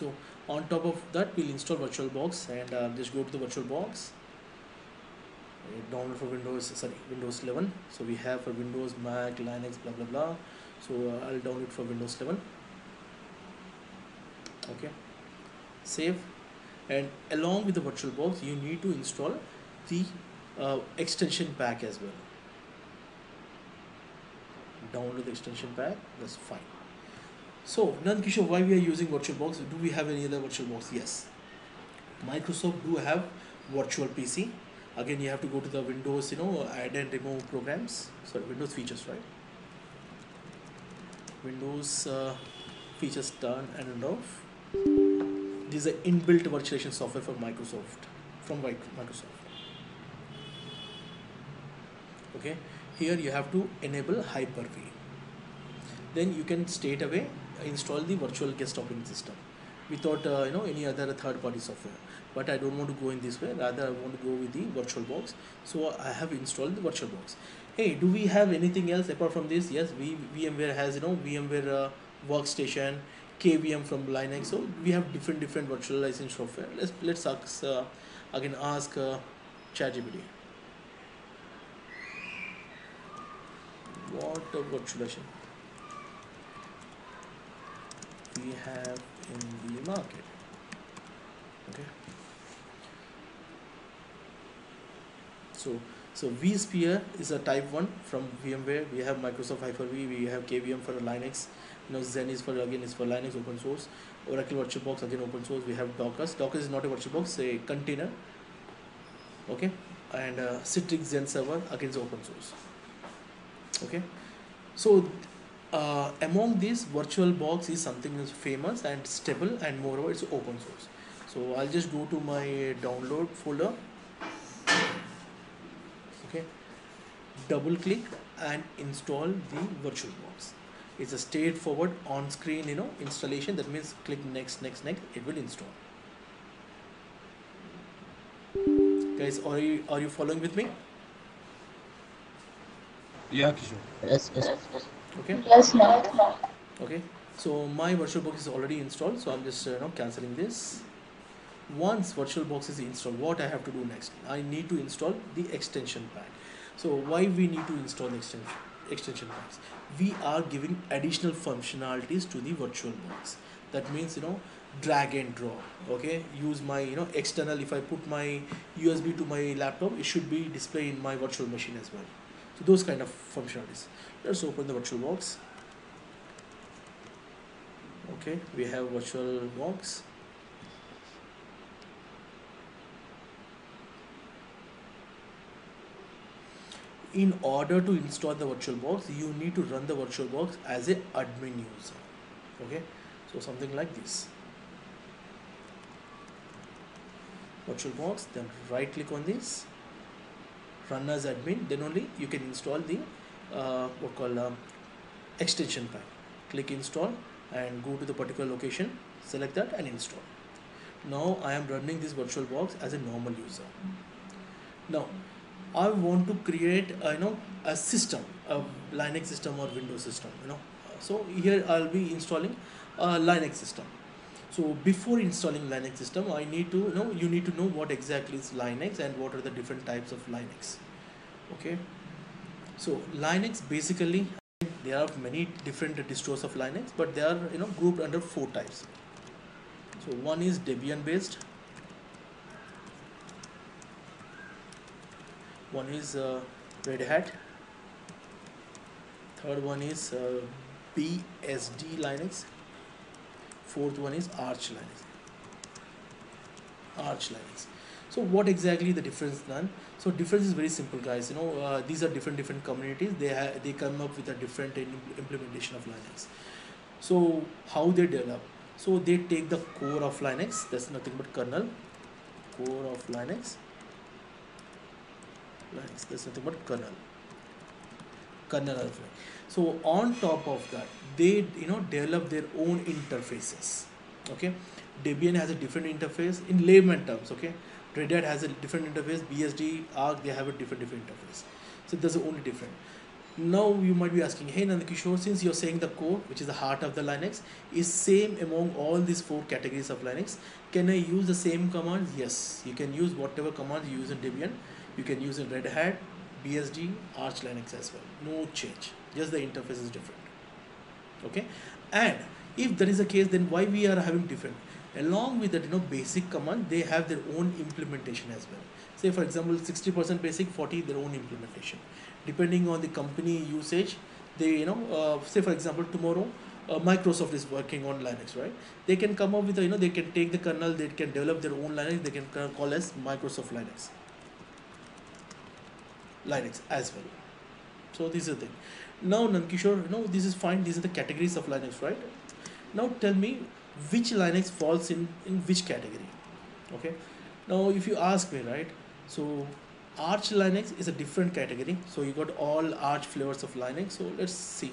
so on top of that we'll install virtualbox and uh, just go to the virtualbox download for windows sorry windows 11 so we have for windows mac linux blah blah blah. So uh, i'll download for windows 11 okay. Save. And along with the virtualbox you need to install the uh, extension pack as well. Download the extension pack. That's fine so Nand Kishore why we are using virtualbox do we have any other virtualbox yes. Microsoft do have virtual PC again you have to go to the Windows you know add and remove programs. Sorry Windows features right? Windows uh, features turn on and off. This is an inbuilt virtualization software for Microsoft from Microsoft. Okay? Here you have to enable Hyper-V. Then you can straight away install the virtual guest operating system without uh, you know any other third party software. But I don't want to go in this way. Rather I want to go with the VirtualBox so I have installed the VirtualBox hey do we have anything else apart from this? Yes we VMware has you know VMware uh, workstation KVM from Linux. So we have different different virtualization software. Let's let's ask uh, again ask uh, ChatGPT. What virtualization we have in the market. Okay? So so vSphere is a type 1 from VMware. We have Microsoft Hyper-V we have KVM for Linux you know Xen is for again is for Linux open source. Oracle VirtualBox again open source. We have Docker. Docker is not a VirtualBox a container. Okay? And uh, Citrix Xen server again is open source. Okay? So uh, among these VirtualBox is something that's famous and stable and moreover it's open source. So I'll just go to my download folder. Okay. Double click and install the VirtualBox it's a straightforward on-screen you know installation. That means click next next next. It will install. Guys are you are you following with me? Yeah, Kishore. Yes, yes. Okay. Yes, ma'am. okay. So my virtualbox is already installed so i'm just uh, you know canceling this. Once virtualbox is installed what i have to do next? I need to install the extension pack. So why we need to install the extension extension packs? We are giving additional functionalities to the virtualbox that means you know drag and drop okay? Use my you know external if i put my usb to my laptop it should be displayed in my virtual machine as well so those kind of functionalities. Let's open the virtualbox okay we have virtualbox in order to install the virtualbox you need to run the virtualbox as a admin user. Okay so something like this. Virtual box then right click on this run as admin then only you can install the uh, what called um, extension pack click install and go to the particular location select that and install. Now I am running this VirtualBox as a normal user. Now I want to create a, you know a system a Linux system or Windows system you know. So here I'll be installing a Linux system so before installing Linux system I need to know you need to know what exactly is Linux and what are the different types of Linux. Okay? So Linux basically there are many different distros of Linux but they are you know grouped under four types. So one is Debian based one is uh, Red Hat. Third one is uh, BSD Linux fourth one is Arch Linux Arch Linux so what exactly the difference then so difference is very simple guys. You know uh, these are different different communities. They have they come up with a different implementation of linux so how they develop? So they take the core of linux that's nothing but kernel. Core of linux linux that's nothing but kernel. Kernel of Linux. So on top of that they you know develop their own interfaces okay? Debian has a different interface in layman terms okay? Red hat has a different interface bsd arc they have a different different interface. So that's the only different. Now you might be asking hey nandakishore since you're saying the core which is the heart of the linux is same among all these four categories of linux can i use the same commands yes you can use whatever commands you use in debian. You can use in red hat bsd arch linux as well. No change just the interface is different. Okay? And if that is the case then why we are having different? Along with that you know basic command they have their own implementation as well. Say for example 60% basic 40 their own implementation. Depending on the company usage they you know uh, say for example tomorrow uh, microsoft is working on linux right? They can come up with a, you know they can take the kernel they can develop their own linux they can call as microsoft linux. Linux as well. So this is the thing now nankishore you know this is fine. These are the categories of linux right? Now tell me which linux falls in in which category okay? Now if you ask me right so arch linux is a different category. So you got all arch flavors of linux so let's see.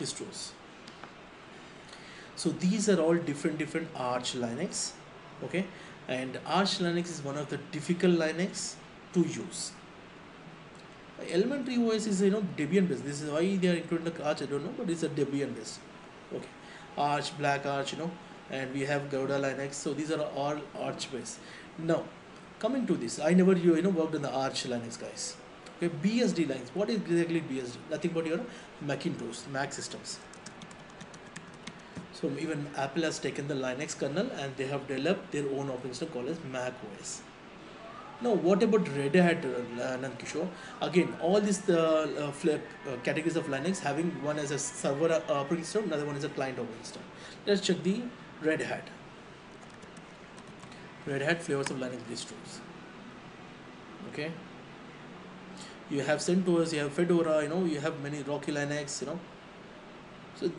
Distros. So these are all different different arch linux okay and arch linux is one of the difficult linux to use. Elementary os is you know debian based. This is why they are including the arch. I don't know but it's a debian based. Okay. Arch black arch you know and we have Garuda Linux. So these are all arch based. Now coming to this I never you, know worked on the arch Linux guys. Okay. BSD Linux what is exactly BSD nothing but your Macintosh Mac systems so even Apple has taken the Linux kernel and they have developed their own operating system called as Mac OS now, what about Red Hat, uh, Kishore? Again, all these uh, uh, uh, categories of Linux having one as a server uh, operating system, another one is a client operating system. Let's check the Red Hat. Red Hat flavors of Linux distros. Okay. You have CentOS, you have Fedora, you know, you have many Rocky Linux, you know. So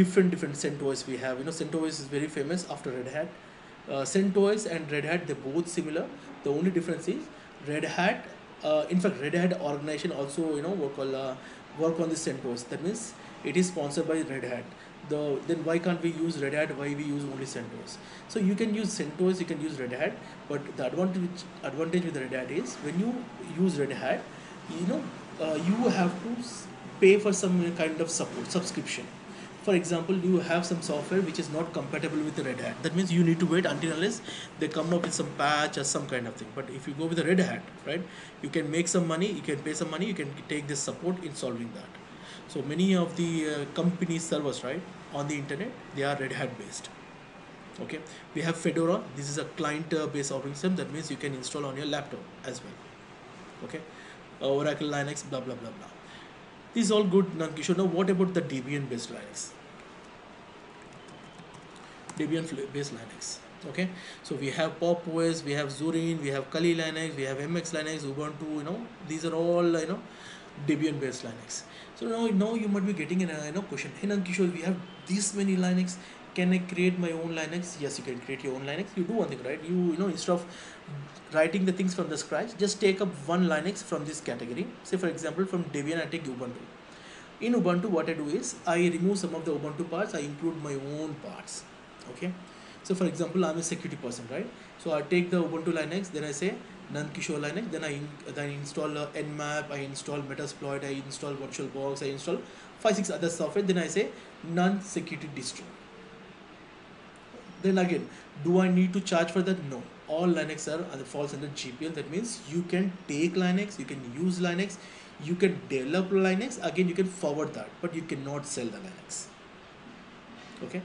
different different CentOS we have. You know, CentOS is very famous after Red Hat. Uh, CentOS and Red Hat, they're both similar the only difference is Red Hat. Uh, in fact, Red Hat organization also you know work on uh, work on the CentOS. That means it is sponsored by Red Hat. The then why can't we use Red Hat? Why we use only CentOS? So you can use CentOS, you can use Red Hat, but the advantage advantage with Red Hat is when you use Red Hat, you know uh, you have to pay for some kind of support subscription for example you have some software which is not compatible with the red hat. That means you need to wait until unless they come up with some patch or some kind of thing. But if you go with the red hat right you can make some money you can pay some money you can take this support in solving that. So many of the uh, company servers right on the internet they are red hat based. Okay? We have fedora. This is a client uh, based operating system. That means you can install on your laptop as well. Okay? Uh, oracle linux blah blah blah blah. This is all good, Nankishore. Now, what about the Debian based Linux? Debian based Linux. Okay, so we have Pop OS, we have Zorin, we have Kali Linux, we have MX Linux, Ubuntu. You know, these are all you know Debian based Linux. So now, now you might be getting an uh, you know question. Hey Nankishore, we have this many Linux. Can I create my own Linux? Yes, you can create your own Linux. You do one thing, right? You you know instead of writing the things from the scratch just take up one linux from this category say for example from debian i take ubuntu in ubuntu what i do is i remove some of the ubuntu parts i include my own parts okay so for example i'm a security person right so i take the ubuntu linux then i say Nankishore Linux, then I, then I install uh, Nmap, I install Metasploit, I install VirtualBox, I install 5 6 other software, then I say non security distro. Then again, do I need to charge for that? No all Linux are uh, falls under GPL. That means you can take Linux, you can use Linux, you can develop Linux. Again, you can forward that, but you cannot sell the Linux. Okay.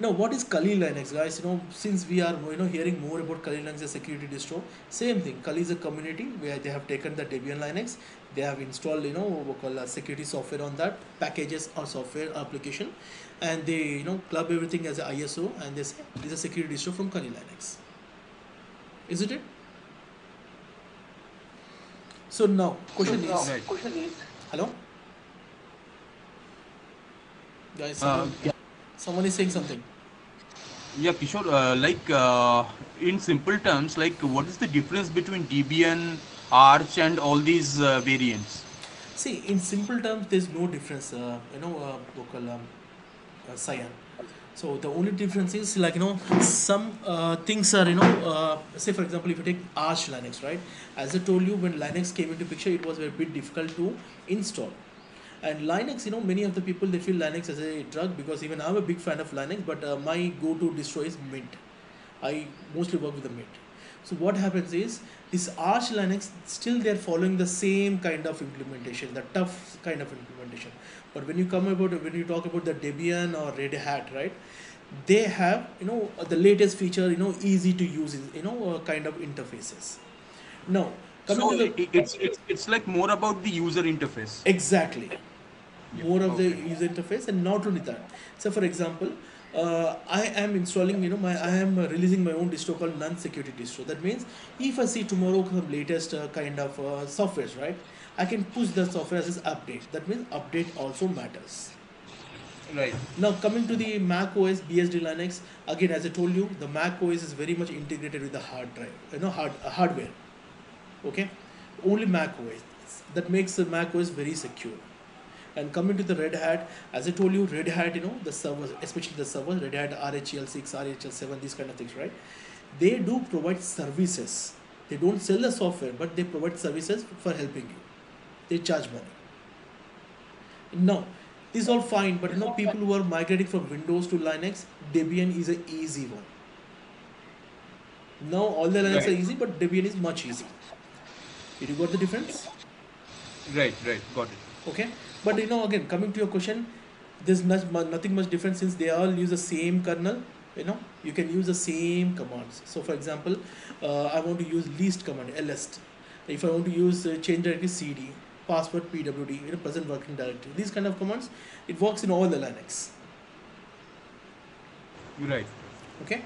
Now, what is Kali Linux, guys? You know, since we are you know hearing more about Kali Linux as security distro, same thing. Kali is a community where they have taken the Debian Linux, they have installed you know what call security software on that packages or software application, and they you know club everything as a ISO, and they say this is a security distro from Kali Linux. Isn't it? So now, question so is, right. question is, hello, guys. Uh, yeah. Someone is saying something. Yeah, Kishore. Uh, like uh, in simple terms, like what is the difference between Debian, Arch, and all these uh, variants? See, in simple terms, there's no difference. Uh, you know, uh, vocal um, uh, Cyan. So the only difference is like you know some uh, things are you know uh, say for example if you take Arch Linux right as I told you when Linux came into picture it was a bit difficult to install and Linux you know many of the people they feel Linux as a drug because even I'm a big fan of Linux but uh, my go-to distro is Mint I mostly work with the Mint so what happens is this Arch Linux still they're following the same kind of implementation the tough kind of implementation but when you come about when you talk about the Debian or Red Hat, right? They have you know the latest feature, you know, easy to use, you know, uh, kind of interfaces. Now, So to the it's it's it's like more about the user interface. exactly more of the user interface, and not only that. So, for example. Uh, I am installing, you know, my I am releasing my own distro called non-security distro. That means if I see tomorrow some latest uh, kind of uh, softwares, right? I can push the software as update. That means update also matters. Right. Now coming to the Mac OS BSD Linux, again as I told you, the Mac OS is very much integrated with the hard drive, you know, hard uh, hardware. Okay, only Mac OS that makes the Mac OS very secure. And coming to the Red Hat, as I told you, Red Hat, you know, the servers, especially the servers, Red Hat RHEL6, RHEL7, these kind of things, right? They do provide services. They don't sell the software, but they provide services for helping you. They charge money. Now, this is all fine, but you know, people who are migrating from Windows to Linux, Debian is an easy one. Now, all the Linux are easy, but Debian is much easy. Did you got the difference? Right. Right. Got it. Okay, but you know, again, coming to your question, there's not, mu- nothing much different since they all use the same kernel. You know, you can use the same commands. So, for example, uh, I want to use least command lst. If I want to use uh, change directory cd, password pwd, you know, present working directory. These kind of commands, it works in all the Linux. You're Right. Okay,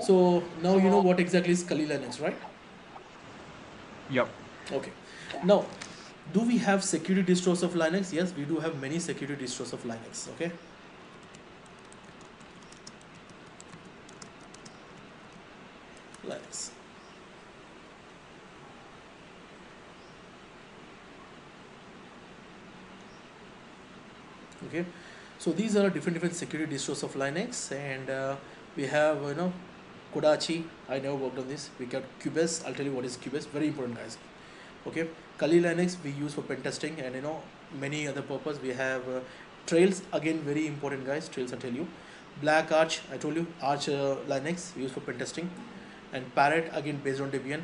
so now you know what exactly is Kali Linux, right? Yep. Okay. Now, do we have security distros of Linux? Yes, we do have many security distros of Linux. Okay. Linux. Okay. So these are different different security distros of Linux, and uh, we have you know Kodachi. I never worked on this. We got Qubes. I'll tell you what is Qubes. Very important, guys okay. Kali linux we use for pen testing and you know many other purpose. We have uh, trails again very important guys. Trails i tell you. Black arch i told you. Arch uh, linux used for pen testing. And parrot again based on debian.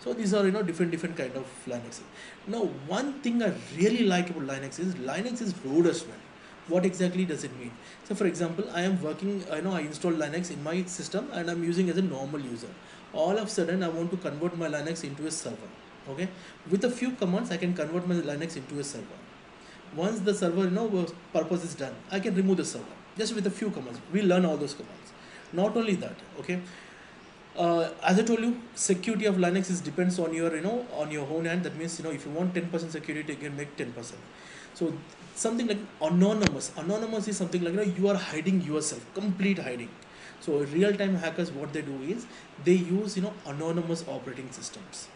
So these are you know different different kind of linux. Now one thing i really like about linux is linux is robust man. What exactly does it mean? So for example i am working i know i installed linux in my system and i'm using as a normal user. All of a sudden i want to convert my linux into a server okay? With a few commands i can convert my linux into a server. Once the server you know purpose is done i can remove the server just with a few commands. We learn all those commands. Not only that okay? Uh, as i told you security of linux is depends on your you know on your own hand. That means you know if you want 10% security you can make 10% so something like anonymous anonymous is something like you know you are hiding yourself complete hiding. So real time hackers what they do is they use you know anonymous operating systems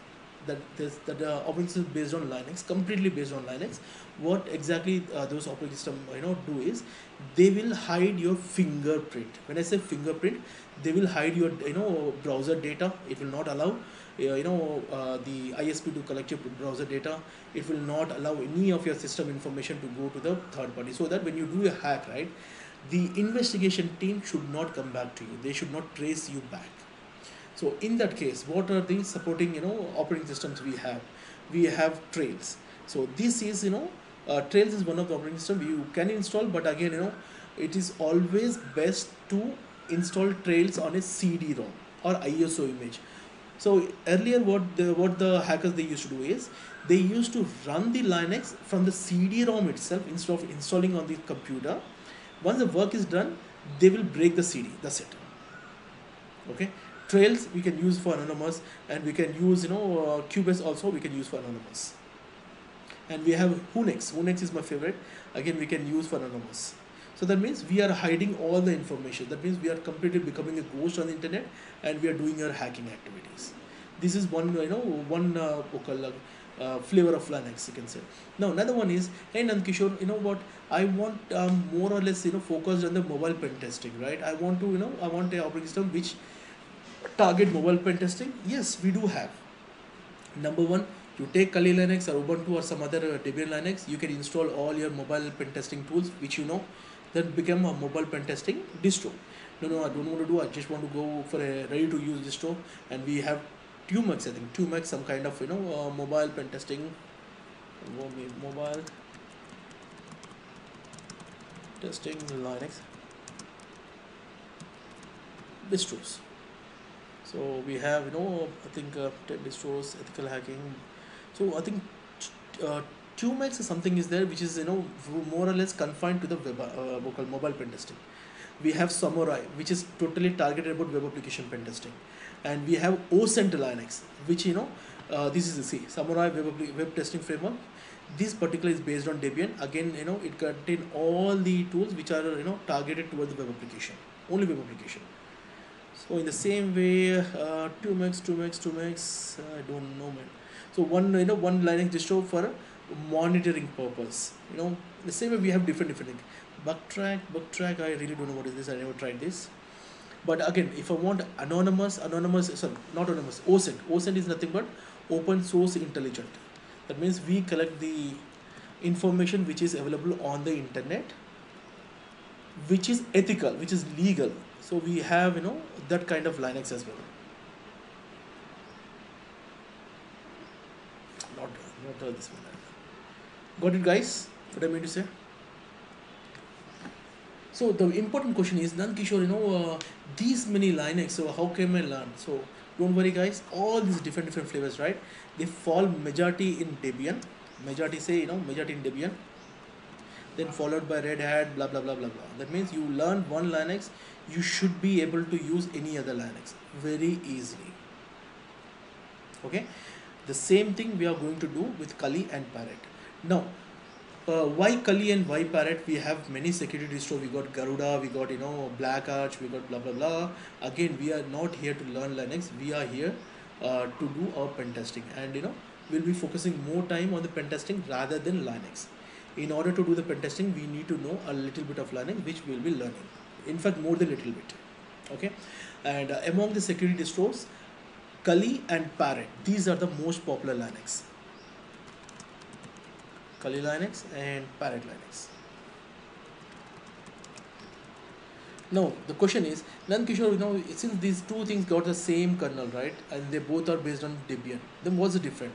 that this that uh, operating system based on linux completely based on linux. What exactly uh, those operating system you know do is they will hide your fingerprint. When i say fingerprint they will hide your you know browser data. It will not allow uh, you know uh, the isp to collect your browser data. It will not allow any of your system information to go to the third party. So that when you do a hack right the investigation team should not come back to you. They should not trace you back so in that case what are the supporting you know operating systems we have? We have trails. So this is you know uh, trails is one of the operating system you can install but again you know it is always best to install trails on a cd-rom or iso image. So earlier what the what the hackers they used to do is they used to run the linux from the cd-rom itself instead of installing on the computer. Once the work is done they will break the cd that's it. Okay trails we can use for anonymous and we can use you know uh, Qubes also we can use for anonymous and we have Whonix. Whonix is my favorite. Again, we can use for anonymous. So that means we are hiding all the information. That means we are completely becoming a ghost on the internet, and we are doing our hacking activities. This is one, you know, one uh, uh, uh, flavor of Linux, you can say. Now another one is, hey Nandkishore, you know what? I want um, more or less you know focused on the mobile pen testing, right? I want to you know I want a operating system which target mobile pen testing. Yes, we do have. Number one, you take Kali Linux or Ubuntu or some other uh, Debian Linux, you can install all your mobile pen testing tools, which you know, then become a mobile pen testing distro. No, no, I don't want to do. I just want to go for a ready to use distro, and we have Tumex, I think Tumex, some kind of you know uh, mobile pen testing, mobile testing Linux distros. So we have you know I think uh, distros, ethical hacking. So I think uh, Tumex is something is there which is you know more or less confined to the web uh, mobile pen testing. We have Samurai which is totally targeted about web application pen testing, and we have OSINT Linux which you know uh, this is the C Samurai web web testing framework this particular is based on Debian again you know it contain all the tools which are you know targeted towards the web application only web application so in the same way uh, 2max 2max 2max uh, I don't know man. So one you know one Linux distro for monitoring purpose. You know the same way we have different different things Bugtraq Bugtraq I really don't know what is this. I never tried this. But again if I want anonymous anonymous sorry not anonymous OSINT OSINT is nothing but open source intelligent. That means we collect the information which is available on the internet which is ethical which is legal so we have you know that kind of linux as well. Not not uh, this one. Got it guys? What i mean to say? So the important question is Nan Kishore, you know, uh, these many Linux, so how can I learn? So don't worry guys, all these different different flavors, right? they fall majority in Debian. Majority say you know majority in Debian. Then followed by Red Hat blah blah blah blah blah. That means you learn one Linux you should be able to use any other Linux very easily okay the same thing we are going to do with Kali and Parrot now uh, why Kali and why Parrot? We have many security distro. We got Garuda, we got you know Black Arch, we got blah blah blah. Again, we are not here to learn Linux. We are here uh, to do our pen testing and you know we'll be focusing more time on the pen testing rather than linux in order to do the pen testing we need to know a little bit of linux which we'll be learning in fact more than a little bit okay and uh, among the security distros kali and parrot these are the most popular linux kali linux and parrot linux now the question is, Nand Kishore, you know, since these two things got the same kernel, right, and they both are based on Debian, then what's the difference?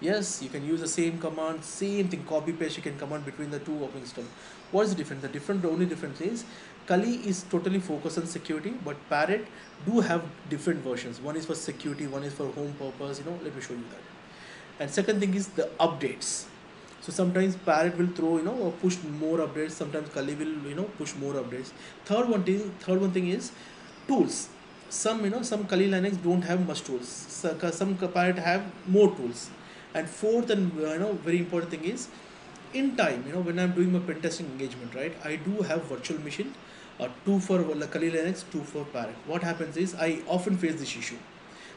Yes, you can use the same command, same thing, copy paste, you can command between the two operating systems. What is the difference? The different, the only difference is, Kali is totally focused on security, but Parrot do have different versions. One is for security, one is for home purpose, you know, let me show you that. And second thing is the updates. So sometimes parrot will throw you know or push more updates. Sometimes kali will you know push more updates. Third one thing third one thing is tools. Some you know some kali linux don't have much tools. Uh, some parrot have more tools. And fourth and uh, you know very important thing is in time you know when i'm doing my pen testing engagement right i do have virtual machine uh, two for kali linux two for parrot. What happens is i often face this issue.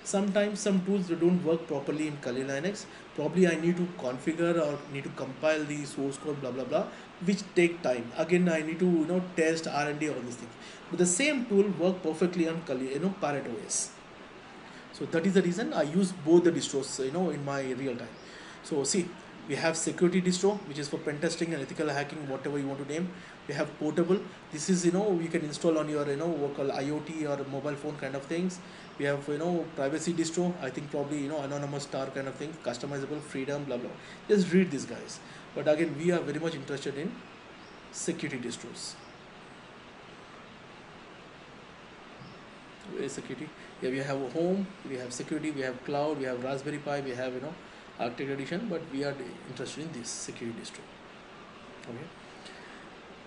Sometimes some tools don't work properly in Kali Linux probably I need to configure or need to compile the source code blah blah blah which take time. Again I need to you know test R&D all these things. But the same tool work perfectly on Kali you know Parrot OS so that is the reason I use both the distros you know in my real time. So see we have security distro which is for pen testing and ethical hacking whatever you want to name we have portable. This is you know you can install on your you know local uh, iot or mobile phone kind of things. We have you know privacy distro i think probably you know anonymous star kind of thing customizable freedom blah blah. Just read these guys. But again we are very much interested in security distros. Security. Yeah we have home we have security we have cloud we have raspberry pi we have you know architect edition but we are interested in this security distro. Okay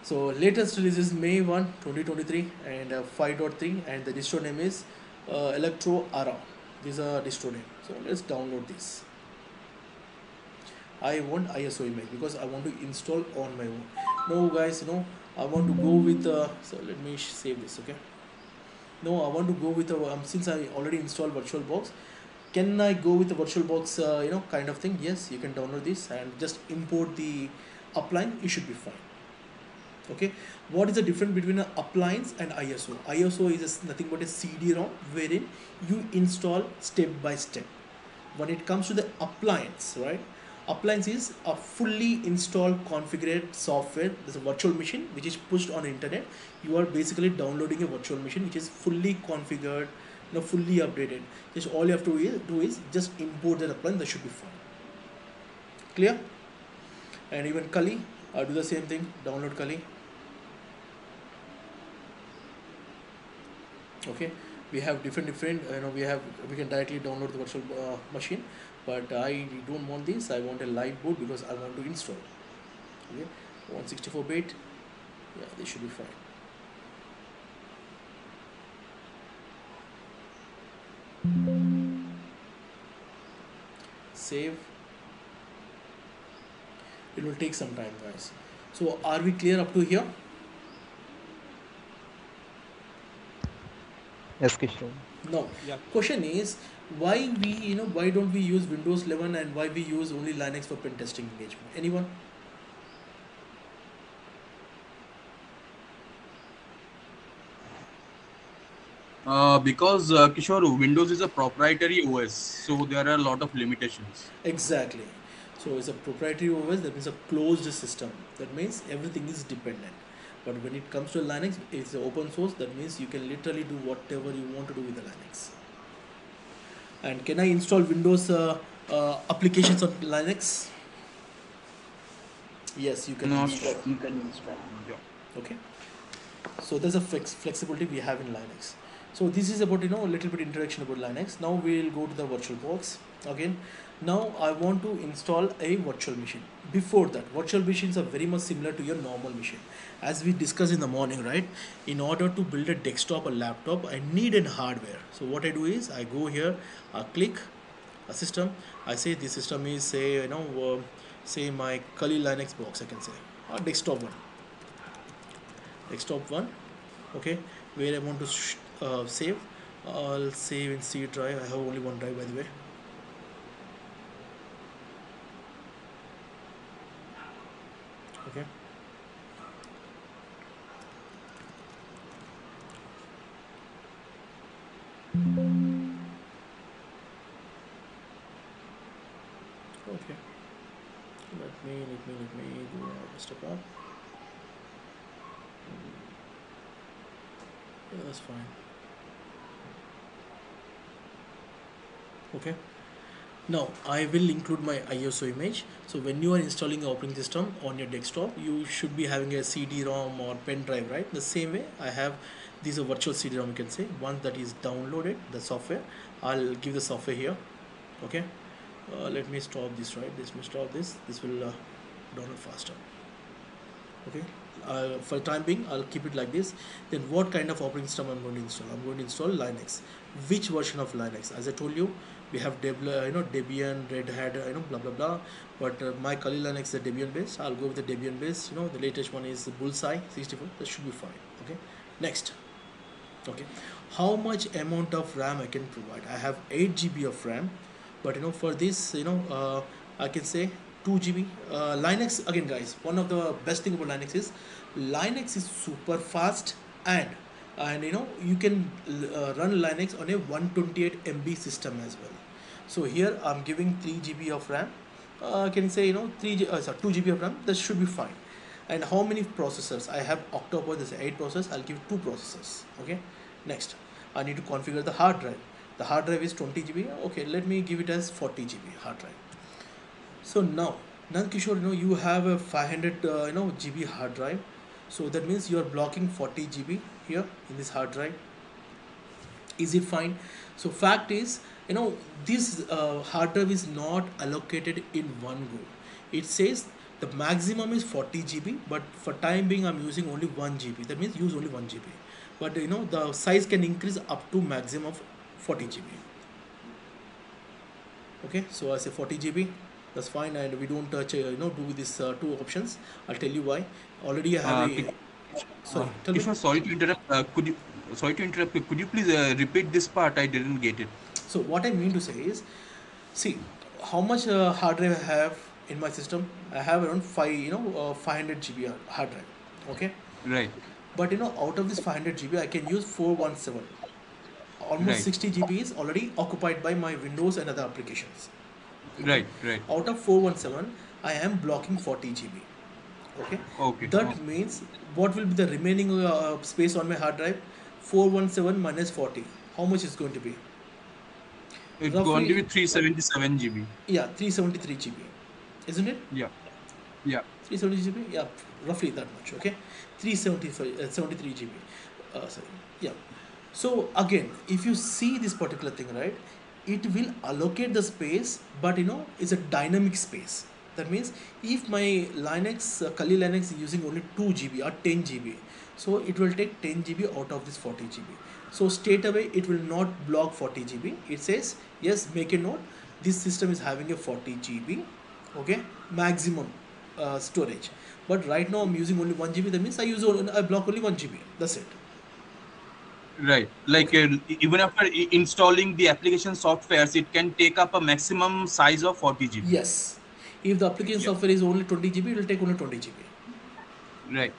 so latest release is may 1 2023 and uh, 5.3 and the distro name is uh, Electro Ara. These are distro name. So let's download this. I want ISO image because I want to install on my own. No guys, you know, I want to go with uh, so let me save this, okay? No, I want to go with a, um, since I already installed VirtualBox, can I go with the VirtualBox, uh, you know, kind of thing? Yes, you can download this and just import the upline. You should be fine. Okay. What is the difference between an appliance and ISO? ISO is nothing but a CD-ROM wherein you install step by step. When it comes to the appliance, right? Appliance is a fully installed configured software. There's a virtual machine which is pushed on internet. You are basically downloading a virtual machine which is fully configured, know, fully updated. Just all you have to do is just import that appliance. That should be fine. Clear? And even Kali, uh, do the same thing. Download Kali. Okay. We have different different. You know, we have we can directly download the virtual uh, machine, but I don't want this. I want a live boot because I want to install. Okay. 164 bit. Yeah, this should be fine. Save. It will take some time, guys. So, are we clear up to here? Yes, Kishore. No. Yeah. Question is why we you know why don't we use Windows 11 and why we use only Linux for pen testing engagement? Anyone? Uh, because uh, Kishore, Windows is a proprietary OS, so there are a lot of limitations. Exactly. So it's a proprietary OS that means a closed system. That means everything is dependent. But when it comes to Linux, it's open source. That means you can literally do whatever you want to do with the Linux. And can I install Windows uh, uh, applications on Linux? Yes, you can. No, install. you can install. Yeah. okay so there's a flex flexibility we have in linux so this is about you know a little bit introduction about linux now we'll go to the virtual box again now i want to install a virtual machine. Before that virtual machines are very much similar to your normal machine. As we discussed in the morning right in order to build a desktop or laptop i need an hardware. So what i do is i go here i click a system. I say this system is say you know uh, say my kali linux box i can say. Or desktop one. Desktop one okay where I want to uh, save. I'll save in C drive. I have only one drive by the way let me do a step up Yeah, that's fine. Okay. Now I will include my ISO image. So when you are installing an operating system on your desktop, you should be having a CD-ROM or pen drive, right? The same way I have this is a virtual CD-ROM. You can say once that is downloaded, the software. I'll give the software here. Okay. Uh, let me stop this. Right. This will stop this. This will uh, download faster. Okay? Uh, for the time being I'll keep it like this. Then what kind of operating system I'm going to install? I'm going to install Linux. Which version of Linux? As I told you we have Deb, uh, you know Debian Red Hat uh, you know blah blah blah. But uh, my Kali Linux is Debian based I'll go with the Debian based you know the latest one is Bullseye 64 that should be fine. Okay? Next. Okay? How much amount of RAM I can provide? I have 8 GB of RAM. But you know for this you know uh, I can say 2 GB uh, Linux again guys one of the best thing about Linux is Linux is super fast and and you know you can uh, run Linux on a 128 MB system as well. So here I'm giving 3 GB of RAM. Uh, can say you know 3 G, uh, sorry, 2 GB of RAM? That should be fine. And how many processors? I have octa-core this 8 processors. I'll give 2 processors okay? Next I need to configure the hard drive. The hard drive is 20 GB okay let me give it as 40 GB hard drive so now Nand Kishore you know you have a 500 uh, you know GB hard drive. So that means you are blocking 40 GB here in this hard drive. Is it fine? So fact is you know this uh, hard drive is not allocated in one go. It says the maximum is 40 GB but for time being I'm using only 1 GB that means use only 1 GB but you know the size can increase up to maximum of 40 GB okay? So I say 40 GB that's fine and we don't touch uh, you know do this uh, two options I'll tell you why already I have Uh, a sorry tell me sorry to interrupt. Could you sorry to interrupt. Could you please uh, repeat this part? I didn't get it. So what I mean to say is, see, how much uh, hard drive I have in my system? I have around five, you know, uh, 500 GB hard drive. Okay, Right. but you know, out of this 500 GB, I can use 417. Almost Right. 60 GB is already occupied by my Windows and other applications. Right. Right. Out of 417, I am blocking 40 GB. Okay, Okay. that okay. means what will be the remaining uh, space on my hard drive? 417 minus 40. How much is going to be? It's going to be 377 GB. Yeah, 373 GB, isn't it? Yeah. Yeah. 370 GB, yeah, roughly that much. Okay, 375, uh, 73 GB. Uh, sorry, yeah. So again, if you see this particular thing, right, it will allocate the space, but you know, it's a dynamic space. That means if my Linux, uh, Kali Linux is using only 2 GB or 10 GB, so it will take 10 GB out of this 40 GB. So straight away, it will not block 40 GB. It says, yes, make a note, this system is having a 40 GB, okay, maximum uh, storage. But right now I'm using only 1 GB, that means I use only, I block only 1 GB. That's it. Right. Like uh, even after installing the application softwares, it can take up a maximum size of 40 GB. Yes. If the application Yeah. software is only 20 GB, it will take only 20 GB. Right.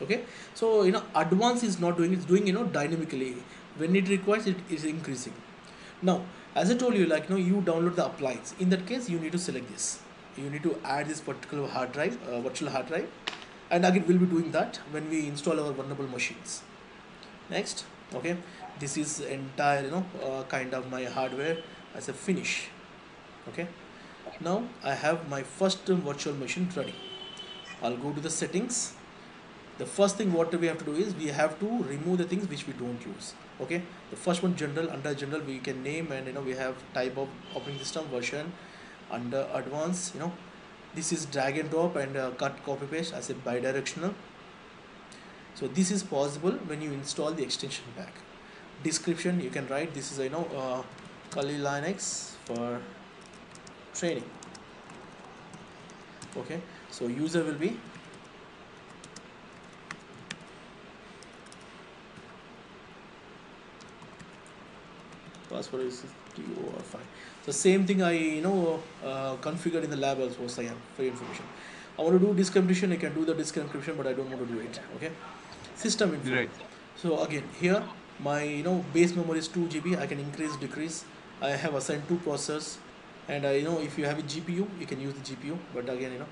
Okay. So, you know, advance is not doing, it's doing, you know, dynamically. When it requires, it is increasing. Now, as I told you, like, you know, you download the appliance. In that case, you need to select this. You need to add this particular hard drive, uh, virtual hard drive. And again, we'll be doing that when we install our vulnerable machines. Next, okay, this is entire, you know, uh, kind of my hardware as a finish. Okay. Now I have my first virtual machine ready. I'll go to the settings. The first thing what we have to do is we have to remove the things which we don't use. Okay. The first one general under general we can name and you know we have type of operating system version under advanced you know this is drag and drop and uh, cut copy paste as a bidirectional. So this is possible when you install the extension pack. Description you can write this is you know uh, Kali Linux for training. Okay so user will be password is or fine so same thing I you know uh, configured in the lab also so yeah, for information. I want to do disk encryption I can do the disk encryption but I don't want to do it okay system info Right. so again here my you know base memory is 2 GB I can increase decrease. I have assigned two processors. And uh, you know if you have a GPU you can use the GPU but again you know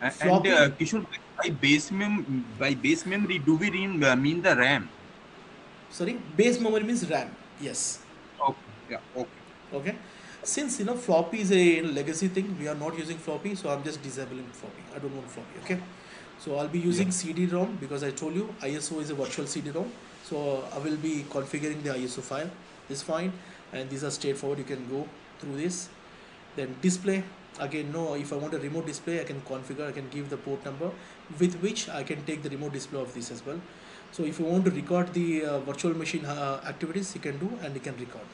And floppy uh, Kishore, by base mem by base memory, do we mean, uh, mean the RAM? sorry? Base memory means RAM. Yes. Okay. Yeah. Okay. okay? Since you know floppy is a legacy thing we are not using floppy. So I'm just disabling floppy. I don't want floppy okay so I'll be using Yeah. CD-ROM because I told you ISO is a virtual CD-ROM so I will be configuring the ISO file. Is fine. And these are straightforward. You can go through this. Then display. Again no if I want a remote display I can configure. I can give the port number with which I can take the remote display of this as well. So if you want to record the uh, virtual machine uh, activities you can do and you can record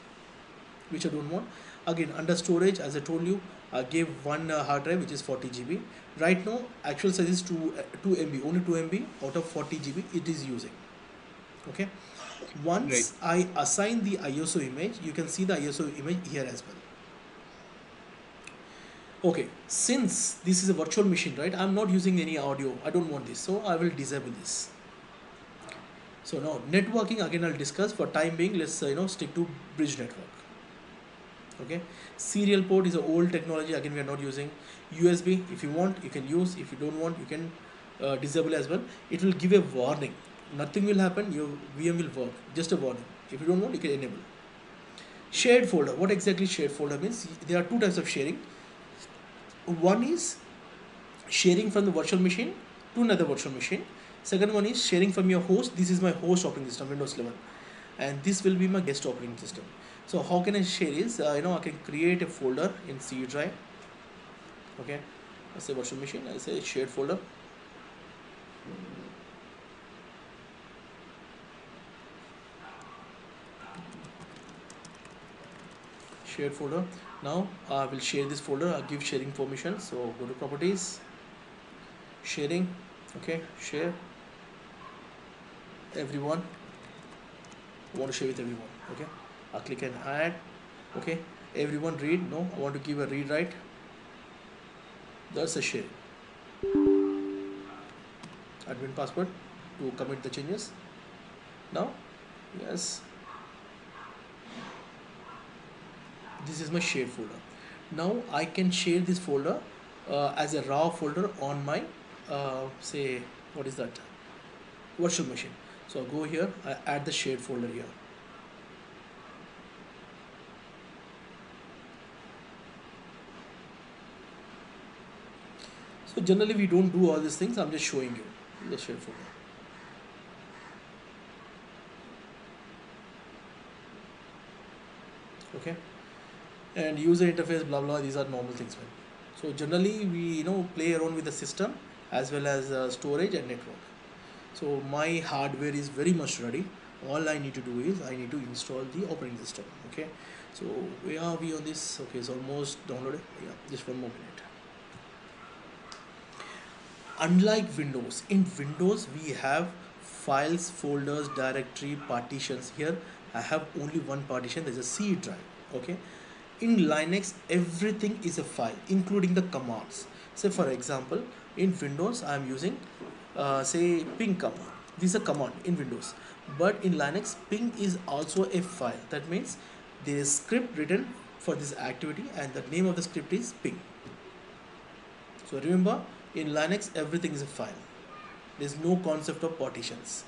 which I don't want. Again under storage as I told you I gave one uh, hard drive which is 40 GB right now actual size is 2 uh, 2 MB only 2 MB out of 40 GB it is using. Okay? Once I assign the ISO image you can see the ISO image here as well. Okay since this is a virtual machine right I'm not using any audio. I don't want this so I will disable this. So now networking again I'll discuss. For time being let's uh, you know stick to bridge network okay? Serial port is an old technology. Again we are not using USB if you want you can use. If you don't want you can uh, disable as well. It will give a warning. Nothing will happen. Your VM will work. Just a warning. If you don't want you can enable. Shared folder. What exactly shared folder means? There are two types of sharing. One is sharing from the virtual machine to another virtual machine. Second one is sharing from your host. This is my host operating system windows 11 and this will be my guest operating system so how can i share is uh, you know i can create a folder in c drive. Okay. I say virtual machine i say shared folder. Shared folder. Now i will share this folder. I'll give sharing permission. So go to properties. Sharing. Okay. Share. Everyone. I want to share with everyone. Okay, I click and add. Okay, everyone read. No, I want to give a read. That's a share. Admin password to commit the changes. Now, yes, this is my shared folder. Now I can share this folder uh, as a raw folder on my uh, say what is that virtual machine. So I go here, I add the shared folder here. So generally we don't do all these things. I'm just showing you the folder. Okay, and user interface, blah blah. These are normal things. Man. So generally we you know play around with the system as well as uh, storage and network. So my hardware is very much ready. All I need to do is I need to install the operating system. Okay, so where are we on this? Okay, it's almost downloaded. Yeah, just one more minute unlike windows in windows we have files folders directory partitions here. I have only one partition there's a c drive okay? In linux everything is a file including the commands. Say for example in windows i am using uh, say ping command. This is a command in windows. But in linux ping is also a file. That means there is script written for this activity and the name of the script is ping. So remember in Linux everything is a file. There's no concept of partitions.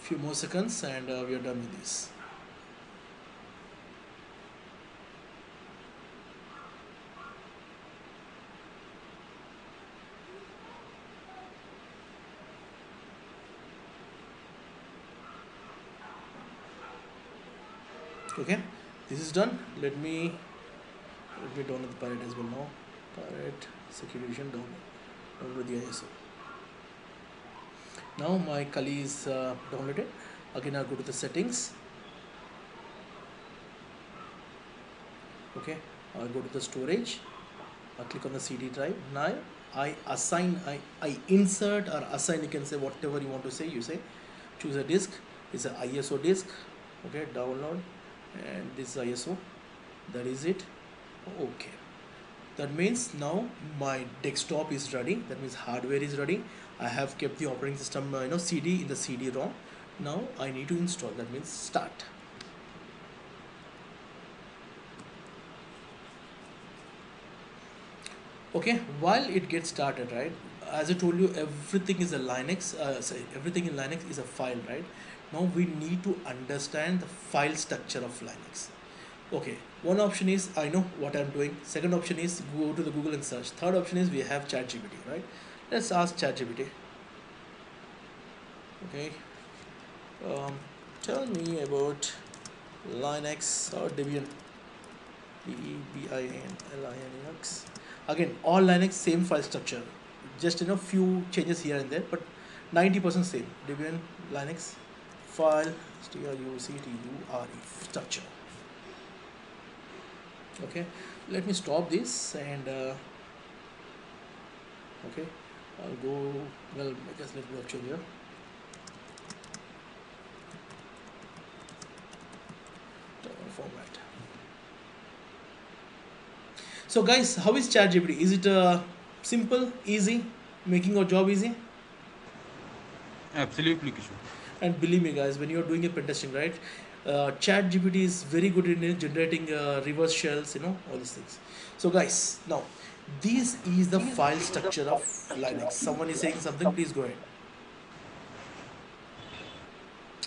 Few more seconds and uh, we are done with this okay this is done. Let me let me download the Parrot as well now. Parrot security edition download download the ISO now my Kali is uh, downloaded. Again I'll go to the settings. Okay I'll go to the storage. I'll click on the CD drive. Now I assign I, I insert or assign you can say whatever you want to say. You say choose a disk. It's an ISO disk. Okay download and this ISO that is it. Okay. That means now my desktop is ready. That means hardware is ready. I have kept the operating system uh, you know CD in the CD-ROM now I need to install. That means start. Okay. While it gets started right as I told you everything is a Linux uh, sorry everything in Linux is a file right now we need to understand the file structure of Linux. Okay one option is I know what I'm doing. Second option is go to the Google and search. Third option is we have ChatGPT right? Let's ask ChatGPT. Okay um, tell me about Linux or Debian. D-E-B-I-N-L-I-N-X again all Linux same file structure. Just you know few changes here and there but 90% same. Debian Linux file structure. Okay let me stop this and uh, okay I'll go well I guess let me virtual here. Format so guys how is ChatGPT? Is it uh, simple easy making your job easy? Absolutely, Kishore. And believe me guys when you're doing a pen testing right uh, chat gpt is very good in generating uh, reverse shells you know all these things. So guys now this is the file structure of linux. Someone is saying something. Please go ahead.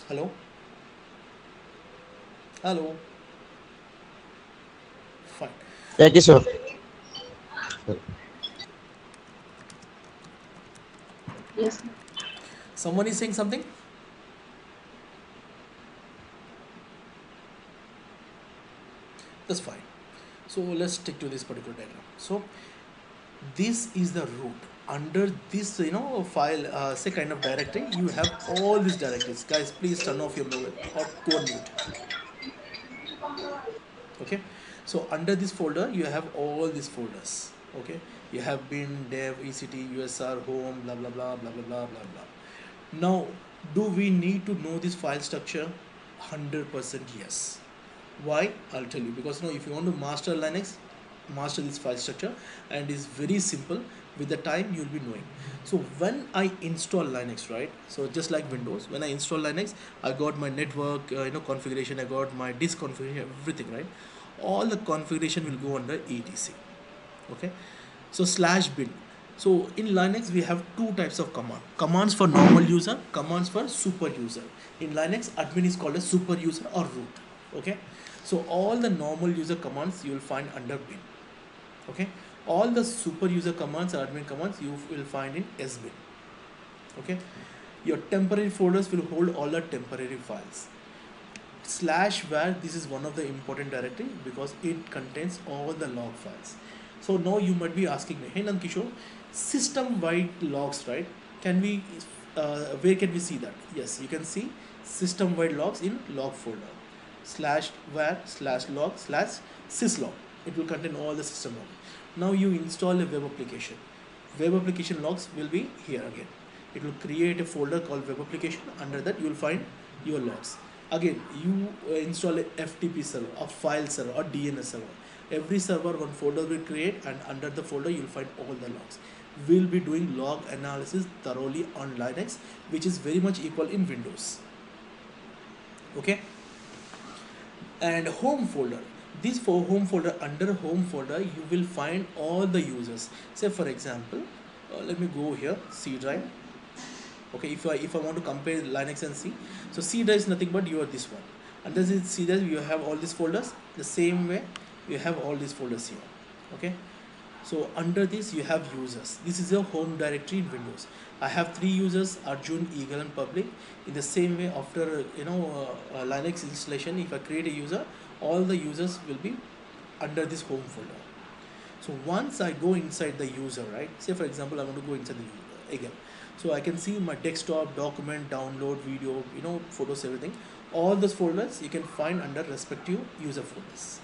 Hello? Hello? Fine. Thank you, sir. Yes. someone is saying something that's fine. So let's stick to this particular diagram. So this is the root. Under this you know file uh, say kind of directory you have all these directories. Guys please turn off your mobile or go mute. Okay? So under this folder you have all these folders. Okay? You have bin dev ect usr home blah blah blah blah blah blah blah blah. Now do we need to know this file structure? 100% yes why? I'll tell you. Because you know if you want to master linux master this file structure and it's very simple with the time you'll be knowing. So when i install linux right so just like windows when i install linux i got my network uh, you know configuration i got my disk configuration everything right? All the configuration will go under etc okay? So slash bin. So in linux we have two types of command. Commands for normal user commands for super user. In linux admin is called a super user or root. Okay so all the normal user commands you will find under bin. Okay? All the super user commands or admin commands you will find in sbin okay? Your temporary folders will hold all the temporary files. Slash var this is one of the important directory because it contains all the log files. So now you might be asking me hey Nankishore system wide logs right? Can we uh, where can we see that? Yes you can see system wide logs in log folder slash var slash log slash syslog. It will contain all the system log. Now you install a web application. Web application logs will be here again. It will create a folder called web application. Under that you will find your logs. Again you uh, install a ftp server a file server or dns server. Every server one folder will create and under the folder you'll find all the logs. We'll be doing log analysis thoroughly on linux which is very much equal in windows. Okay and home folder. This for home folder under home folder you will find all the users. Say for example uh, let me go here c drive. Okay if I if I want to compare Linux and C so C drive is nothing but you are this one. And this is C drive you have all these folders the same way you have all these folders here. Okay? So under this you have users. This is your home directory in Windows I have three users Arjun Eagle and public. In the same way after you know uh, Linux installation if I create a user all the users will be under this home folder. So once I go inside the user right say for example I want to go inside the user again. so I can see my desktop document download video you know photos everything. All those folders you can find under respective user folders.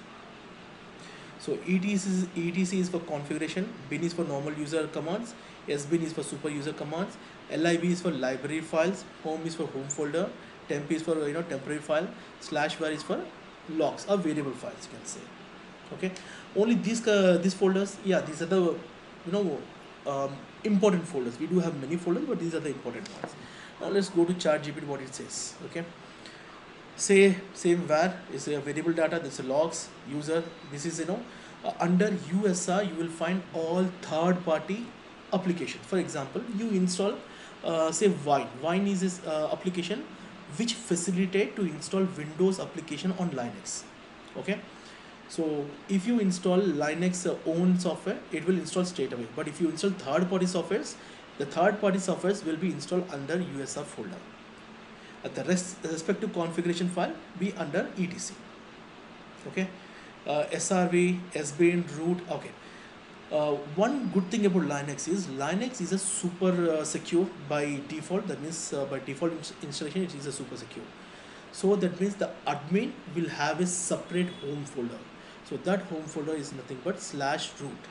So etc is, etc is for configuration bin is for normal user commands sbin is for super user commands. Lib is for library files. Home is for home folder. Temp is for you know temporary file. Slash var is for logs or variable files you can say. Okay? Only these uh, these folders yeah these are the you know um, important folders. We do have many folders but these are the important ones. Now let's go to chat gpt what it says. Okay? Say same var is a variable data this is logs user this is you know uh, under usr you will find all third party applications for example you install uh, say wine wine is this uh, application which facilitate to install windows application on linux. Okay? So if you install linux uh, own software it will install straight away. But if you install third party softwares the third party softwares will be installed under usr folder. At the rest respective configuration file be under etc okay? Uh, srv sbin root okay uh, one good thing about linux is linux is a super uh, secure by default. That means uh, by default ins- installation it is a super secure. So that means the admin will have a separate home folder. So that home folder is nothing but slash root.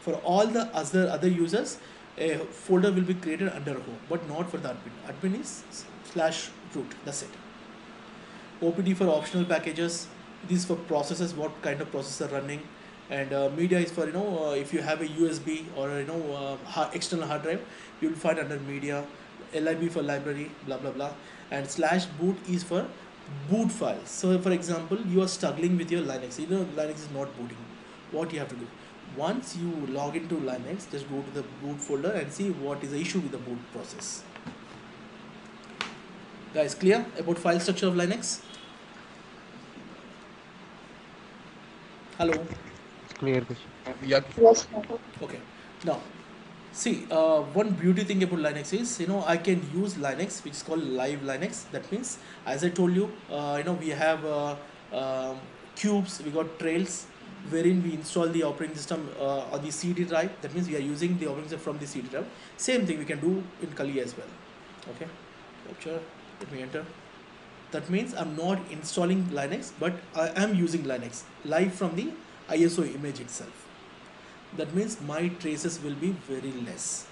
For all the other other users a folder will be created under home but not for the admin. Admin is slash root. That's it. Opt for optional packages. This is for processes what kind of process are running and uh, media is for you know uh, if you have a usb or you know uh, external hard drive you will find under media lib for library blah blah blah. And slash boot is for boot files so for example you are struggling with your linux. You know linux is not booting. What you have to do? Once you log into linux just go to the boot folder and see what is the issue with the boot process. Guys clear about file structure of linux? Hello Clear question. Yeah. Yes, okay. Now see uh, one beauty thing about linux is you know i can use linux which is called live linux. That means as i told you uh, you know we have uh, um, Qubes we got Tails wherein we install the operating system uh, on the cd drive. That means we are using the operating system from the cd drive. Same thing we can do in kali as well. Okay. Capture. Let me enter. That means i'm not installing linux but i am using linux live from the iso image itself. That means my traces will be very less.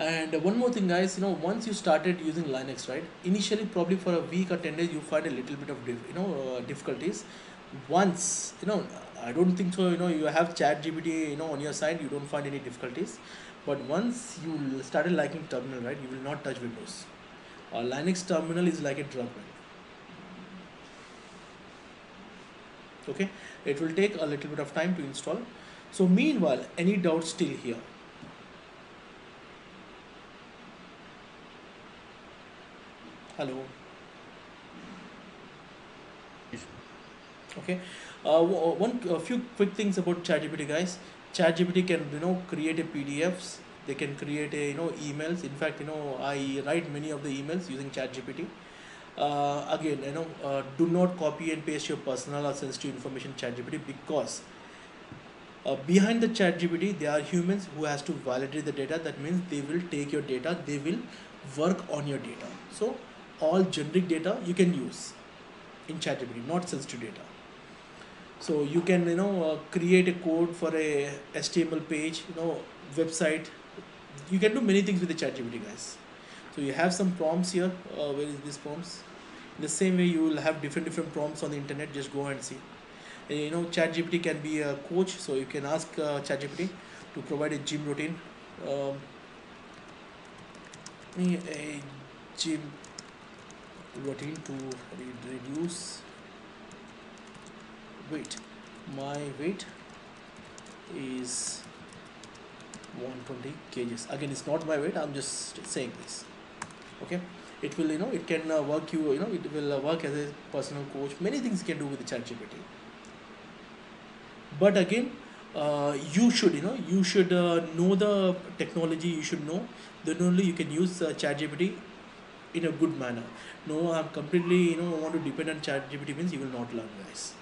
And one more thing guys you know once you started using linux right initially probably for a week or 10 days you find a little bit of you know uh, difficulties. Once you know i don't think so you know you have chat gpt you know on your side you don't find any difficulties. But once you started liking terminal right you will not touch windows. Uh, linux terminal is like a drug right? okay? It will take a little bit of time to install. So meanwhile any doubts still here? Hello? Okay uh, one a few quick things about ChatGPT guys. ChatGPT can you know create a PDFs they can create a you know emails. In fact you know I write many of the emails using ChatGPT. Uh, again you know uh, do not copy and paste your personal or sensitive information ChatGPT because uh, behind the ChatGPT there are humans who has to validate the data. That means they will take your data. They will work on your data. So all generic data you can use in ChatGPT, not sensitive data. So you can you know uh, create a code for a HTML page, you know website. You can do many things with the ChatGPT guys. So you have some prompts here. Uh, where is this prompts? In the same way, you will have different different prompts on the internet. Just go and see. And, you know ChatGPT can be a coach, so you can ask uh, ChatGPT to provide a gym routine. Um, a gym routine to re- reduce weight. My weight is 120 kgs. Again it's not my weight i'm just saying this okay? It will you know it can uh, work you you know it will uh, work as a personal coach. Many things you can do with the chat but again uh, you should you know you should uh, know the technology you should know. Then only you can use uh, chat in a good manner. No i'm completely you know want to depend on chat means you will not learn guys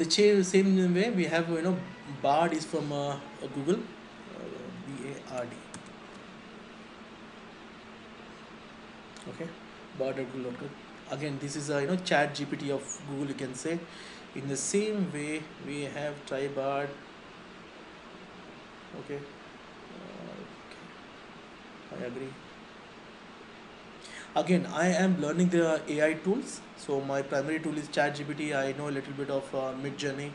in the same way we have you know bard is from uh, uh, google uh, b-a-r-d okay. Bard at google.com again this is a you know chat gpt of google you can say. In the same way we have tribard okay. Uh, okay. I agree again i am learning the ai tools so my primary tool is ChatGPT. I know a little bit of uh, Midjourney,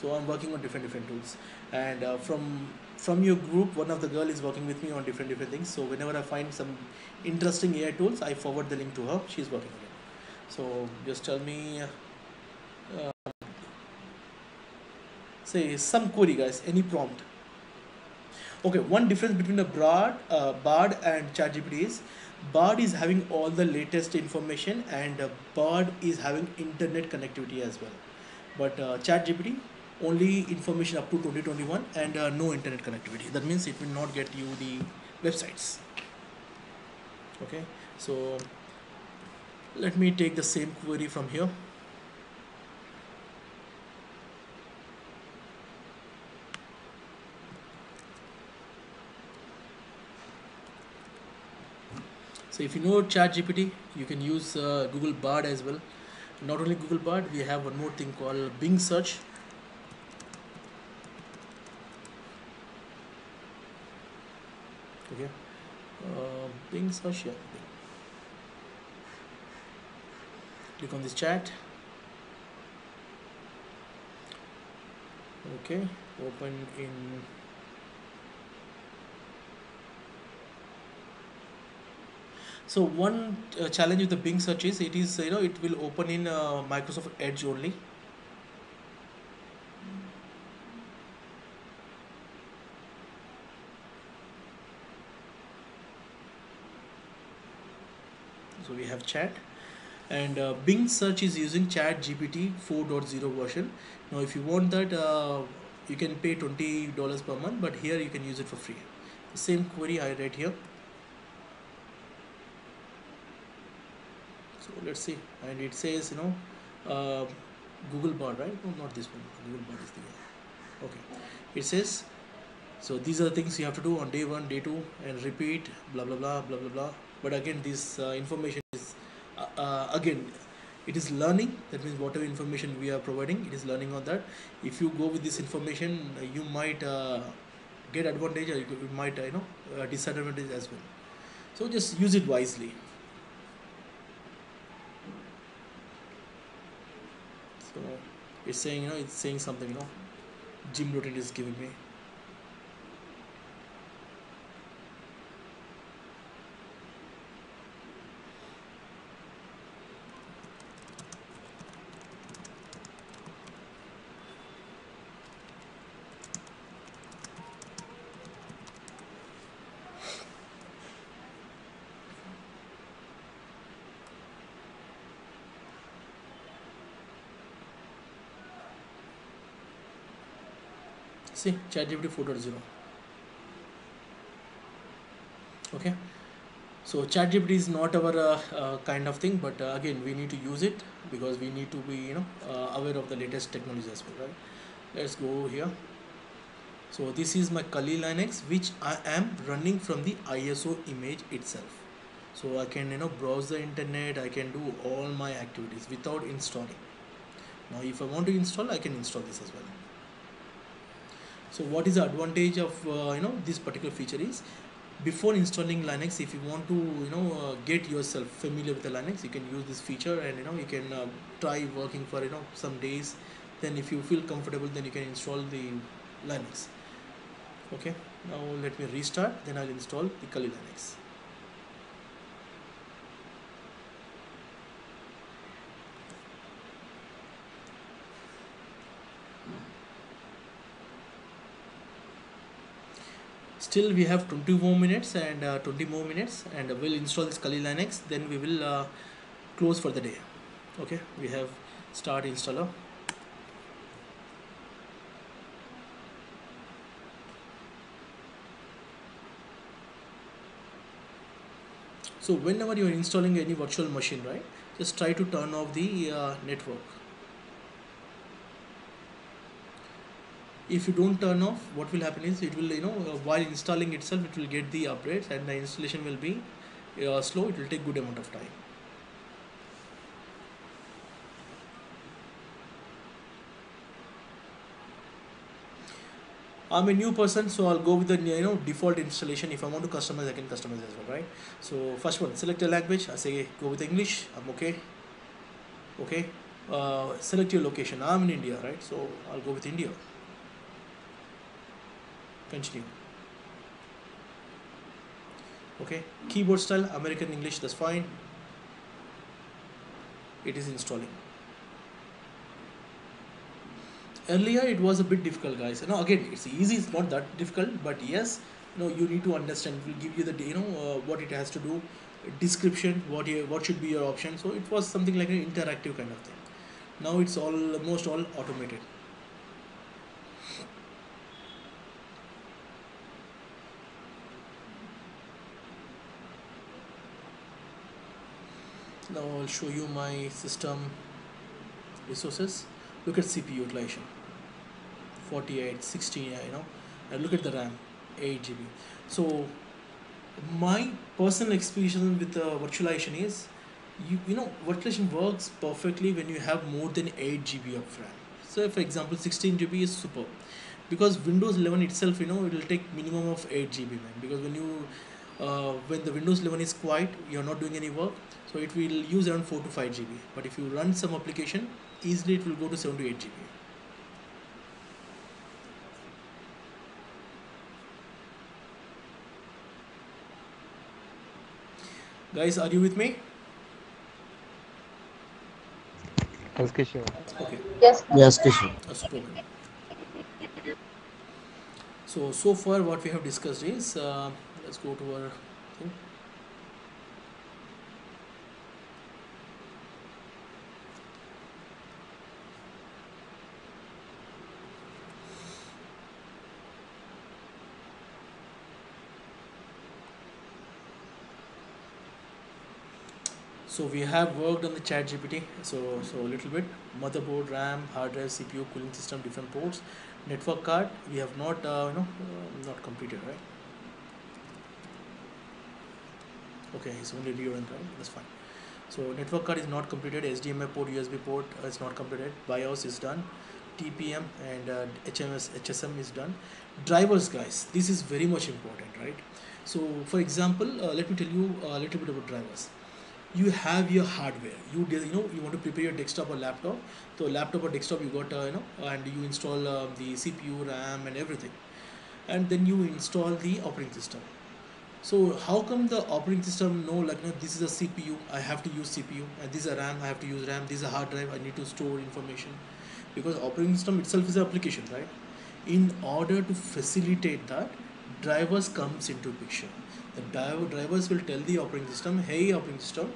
so I'm working on different different tools. And uh, from from your group, one of the girl is working with me on different different things. So whenever I find some interesting AI tools, I forward the link to her. She's working on it. So just tell me. Uh, say some query, guys. Any prompt. Okay, one difference between a Bard, uh, Bard and ChatGPT is Bard is having all the latest information and uh, Bard is having internet connectivity as well. But uh, ChatGPT only information up to 2021 and uh, no internet connectivity. That means it will not get you the websites. Okay, so let me take the same query from here. So if you know ChatGPT, you can use uh, Google Bard as well. Not only Google Bard, we have one more thing called Bing Search. Okay, uh, Bing Search. Yeah. Click on this chat. Okay, open in So one uh, challenge with the Bing search is it is you know it will open in uh, Microsoft Edge only. So we have chat and uh, Bing search is using chat GPT 4.0 version. Now if you want that uh, you can pay $20 per month but here you can use it for free. same query I write here so let's see. And it says you know uh, Google bar right? No not this one. Google bar is the one. okay. It says so these are the things you have to do on day one day two and repeat blah blah blah blah blah blah. But again this uh, information is uh, uh, again it is learning. That means whatever information we are providing it is learning on that. If you go with this information you might uh, get advantage or you might uh, you know disadvantage as well. So just use it wisely so it's saying you know it's saying something you know. Gym routine is giving me see ChatGPT 4.0 okay? So ChatGPT is not our uh, uh, kind of thing but uh, again we need to use it because we need to be you know uh, aware of the latest technology as well right? Let's go here. So this is my Kali Linux which I am running from the ISO image itself. So I can you know browse the internet I can do all my activities without installing. Now if I want to install I can install this as well so what is the advantage of uh, you know this particular feature is before installing linux if you want to you know uh, get yourself familiar with the linux you can use this feature and you know you can uh, try working for you know some days. Then if you feel comfortable then you can install the linux. Okay? Now let me restart. Then i'll install the kali linux still we have 20 more minutes and uh, 20 more minutes and we'll install this Kali Linux then we will uh, close for the day. Okay? We have start installer. So whenever you are installing any virtual machine right just try to turn off the uh, network if you don't turn off what will happen is it will you know uh, while installing itself it will get the updates and the installation will be uh, slow. It will take good amount of time. I'm a new person so I'll go with the you know default installation. If I want to customize I can customize as well right? So first one select a language. I say go with English. I'm okay. Okay. Uh, select your location. I'm in India right? So I'll go with India continue. Okay. Keyboard style American English that's fine. It is installing. Earlier it was a bit difficult guys. Know again it's easy it's not that difficult but yes you know you need to understand. It will give you the you know uh, what it has to do description what you, what should be your option. So it was something like an interactive kind of thing. Now it's all almost all automated now I'll show you my system resources. Look at CPU utilization. 48 60 you know and look at the RAM 8 GB so my personal experience with virtualization is you, you know virtualization works perfectly when you have more than 8 GB of RAM. So for example 16 GB is super because Windows 11 itself you know it will take minimum of 8 GB man. Because when you uh, when the Windows 11 is quiet you're not doing any work so it will use around 4 to 5 GB but if you run some application easily it will go to 7 to 8 GB guys are you with me Yes, Kishore. okay Yes. Yes, Kishore. uh, so so far what we have discussed is uh, let's go to our thing. So we have worked on the chat gpt so so a little bit. Motherboard ram hard drive cpu cooling system different ports. Network card we have not uh, you know uh, not completed right? Okay, it's only reorient right. That's fine. So network card is not completed. HDMI port, USB port uh, is not completed. BIOS is done. TPM and uh, HMS HSM is done. Drivers, guys, this is very much important, right? So, for example, uh, let me tell you a little bit about drivers. You have your hardware. You you know you want to prepare your desktop or laptop. So laptop or desktop you got uh, you know and you install uh, the CPU, RAM, and everything, and then you install the operating system. So how come the operating system know like no, this is a CPU, I have to use CPU, and this is a RAM, I have to use RAM, this is a hard drive, I need to store information, because operating system itself is an application, right? In order to facilitate that, drivers comes into picture. The driver drivers will tell the operating system, hey operating system,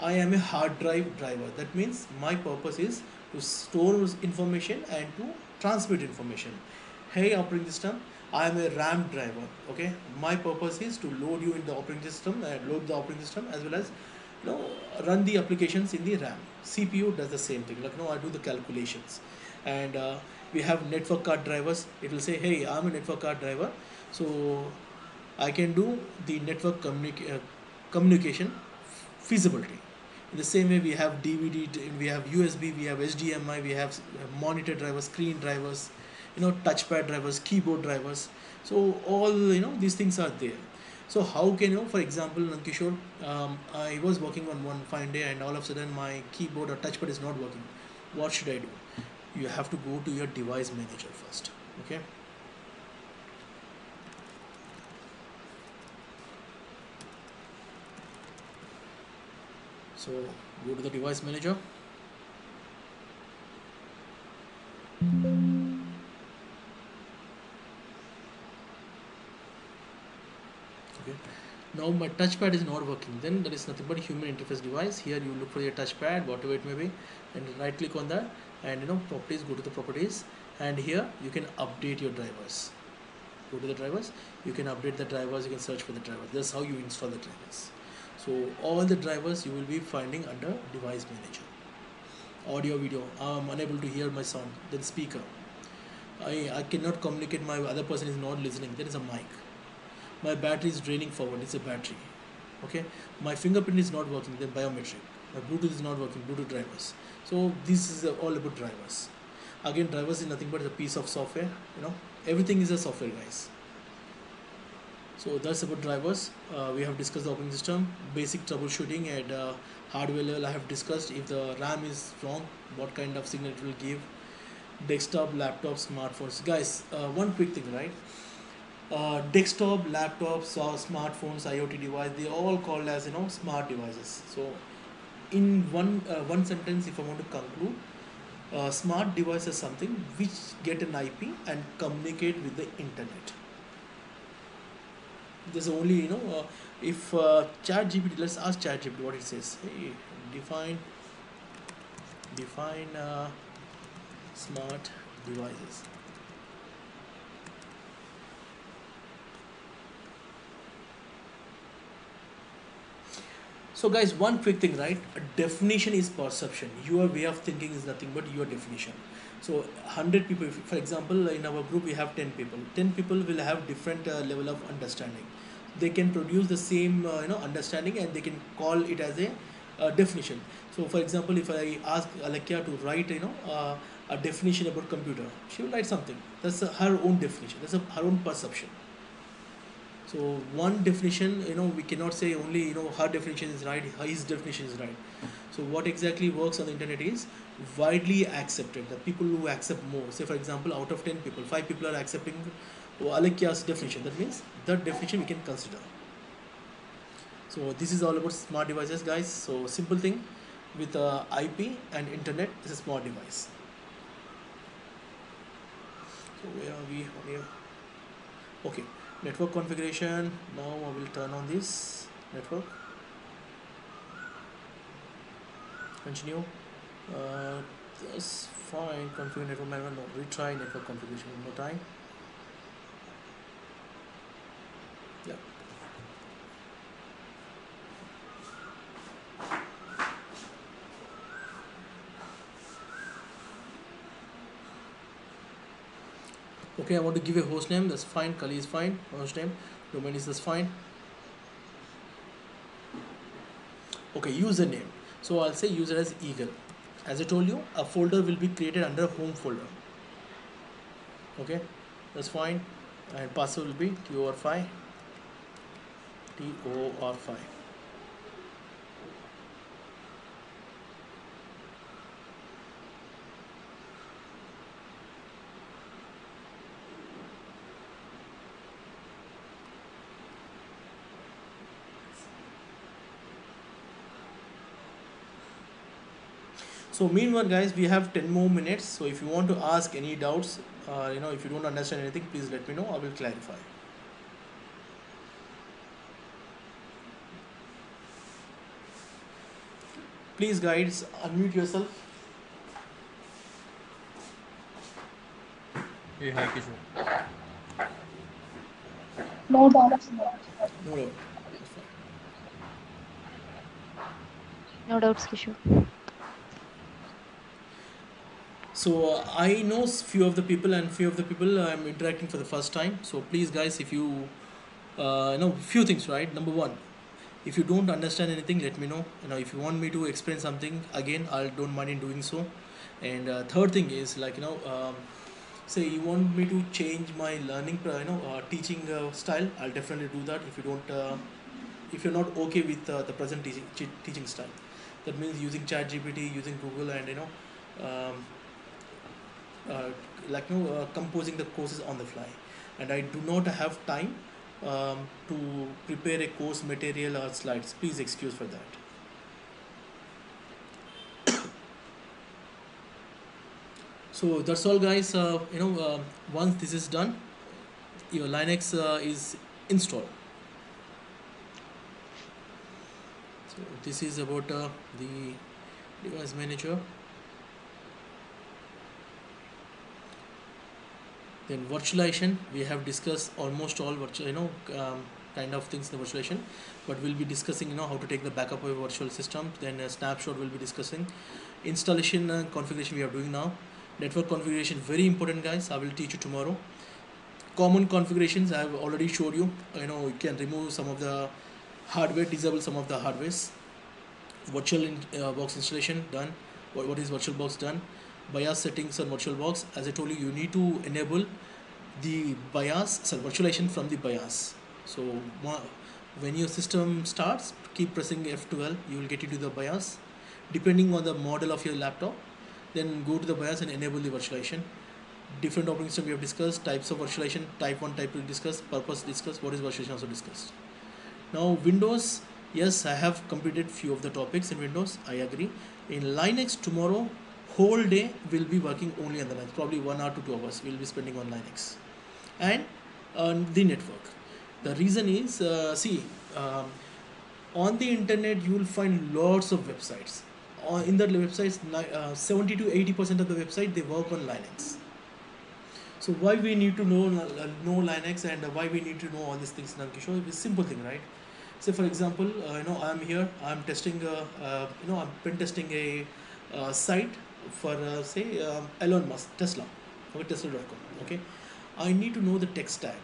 I am a hard drive driver. That means my purpose is to store information and to transmit information. Hey operating system, I am a RAM driver. Okay, my purpose is to load you in the operating system and load the operating system as well as you know run the applications in the RAM. CPU does the same thing. Like no, I do the calculations, and uh, we have network card drivers. It will say, hey, I'm a network card driver, so I can do the network communica- uh, communication feasibility. In the same way, we have DVD, we have USB, we have HDMI, we have uh, monitor drivers, screen drivers, you know, touchpad drivers, keyboard drivers. So all you know these things are there. So how can you, for example, Nankishore, um, I was working on one fine day and all of a sudden my keyboard or touchpad is not working. What should I do? You have to go to your device manager first. Okay. So go to the device manager. Okay. Now my touchpad is not working. Then there is nothing but human interface device. Here you look for your touchpad, whatever it may be, and right click on that, and you know properties. Go to the properties, and here you can update your drivers. Go to the drivers. You can update the drivers. You can search for the drivers. That's how you install the drivers. So all the drivers you will be finding under device manager. Audio, video. I'm unable to hear my sound. Then speaker. I, I cannot communicate. My other person is not listening. There is a mic. My battery is draining forward. It's a battery. Okay. My fingerprint is not working. Then biometric. My Bluetooth is not working. Bluetooth drivers. So this is all about drivers. Again, drivers is nothing but a piece of software. You know, everything is a software, guys. So that's about drivers. Uh, we have discussed the operating system, basic troubleshooting at uh, hardware level. I have discussed if the RAM is wrong, what kind of signal it will give. Desktop, laptop, smartphones. Guys, uh, one quick thing, right? Uh, desktop, laptops, or smartphones, IoT device, they all called as you know smart devices. So, in one uh, one sentence, if I want to conclude, uh, smart device is something which get an IP and communicate with the internet. There's only you know uh, if uh, chat gpt let's ask chat gpt what it says. Hey define define uh, smart devices so guys one quick thing right? A definition is perception. Your way of thinking is nothing but your definition. So 100 people for example in our group we have 10 people. 10 people will have different uh, level of understanding. They can produce the same uh, you know understanding and they can call it as a uh, definition. So for example if i ask alekia to write you know uh, a definition about computer she will write something. That's her own definition. That's her own perception so one definition you know we cannot say only you know her definition is right his definition is right. So what exactly works on the internet is widely accepted the people who accept more. Say for example out of 10 people 5 people are accepting Alekia's definition. That means that definition we can consider. So this is all about smart devices guys. So simple thing with uh, ip and internet is a smart device. So where are we? Here. Okay network configuration. Now i will turn on this network. Continue. Uh, that's fine. Configure network manager no retry network configuration one more time yeah okay I want to give a host name that's fine Kali is fine host name domain is that's fine. Okay username. So I'll say user as eagle. As I told you a folder will be created under home folder. Okay that's fine. And password will be TOR5 TOR5 so meanwhile guys we have 10 more minutes so if you want to ask any doubts uh, you know if you don't understand anything please let me know i will clarify please guys unmute yourself Hey, hi Kishore. No doubts. no doubt No doubts, Kishore. So i know few of the people and few of the people i'm interacting for the first time. So please guys if you uh, you know few things right? Number one if you don't understand anything let me know. You know if you want me to explain something again i don't mind in doing so. And uh, third thing is like you know um, say you want me to change my learning you know uh, teaching uh, style i'll definitely do that. If you don't uh, if you're not okay with uh, the present teaching teaching style that means using chat gpt using google and you know um, like you know uh, composing the courses on the fly. And i do not have time um, to prepare a course material or slides. Please excuse for that. So that's all guys. Uh, you know uh, once this is done your linux uh, is installed. So this is about uh, the device manager then virtualization we have discussed almost all virtual you know um, kind of things in the virtualization but we'll be discussing you know how to take the backup of a virtual system then a snapshot we'll be discussing. Installation and configuration we are doing now. Network configuration very important guys. I will teach you tomorrow. Common configurations i have already showed you. You know you can remove some of the hardware disable some of the hardwares. Virtual in, uh, box installation done. What, what is virtual box done BIOS settings on virtual box as i told you you need to enable the BIOS sorry virtualization from the BIOS. So when your system starts keep pressing f12 you will get into the BIOS. Depending on the model of your laptop then go to the BIOS and enable the virtualization. Different operating system we have discussed types of virtualization type 1 type 2 discussed purpose discussed what is virtualization also discussed. Now windows yes i have completed few of the topics in windows i agree. In linux tomorrow whole day will be working only on the linux probably one hour to two hours we'll be spending on linux and on the network. The reason is uh, see um, on the internet you will find lots of websites. Uh, in that websites uh, 70 to 80 percent of the website they work on linux so why we need to know uh, know linux and why we need to know all these things Nankishore? it's a simple thing right? Say for example uh, you know i'm here i'm testing uh, you know i'm pen testing a site for uh, say um, elon musk tesla okay tesla.com okay? I need to know the tech stack.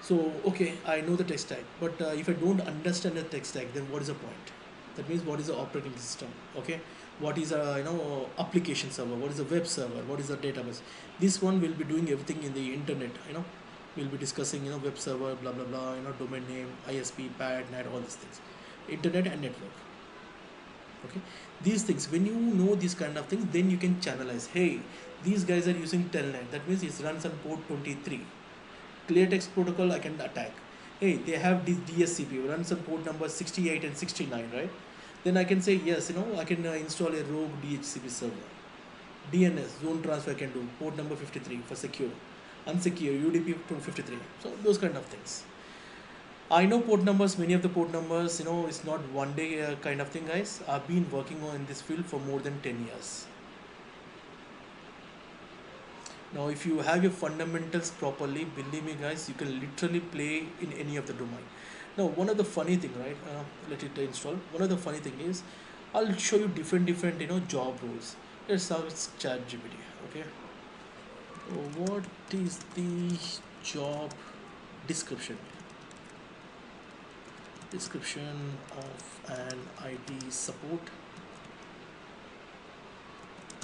So okay i know the tech stack but uh, if i don't understand the tech stack then what is the point? That means what is the operating system okay? What is a you know application server? What is a web server? What is the database? This one will be doing everything in the internet you know? We'll be discussing you know web server blah blah blah you know domain name isp pad net all these things. Internet and network okay? These things when you know these kind of things then you can channelize. Hey these guys are using telnet. That means it runs on port 23 clear text protocol i can attack. Hey they have this dhcp runs on port number 68 and 69 right? Then i can say yes you know i can uh, install a rogue dhcp server. Dns zone transfer i can do port number 53 for secure. Unsecure udp 253 so those kind of things I know port numbers, many of the port numbers, you know, it's not one day uh, kind of thing, guys. I've been working on in this field for more than 10 years. Now, if you have your fundamentals properly, believe me, guys, you can literally play in any of the domain. Now, one of the funny thing, right? Uh, let it install. One of the funny thing is, I'll show you different, different, you know, job roles. Let's start with Chat GPT. Okay. what is the job description description of an IT support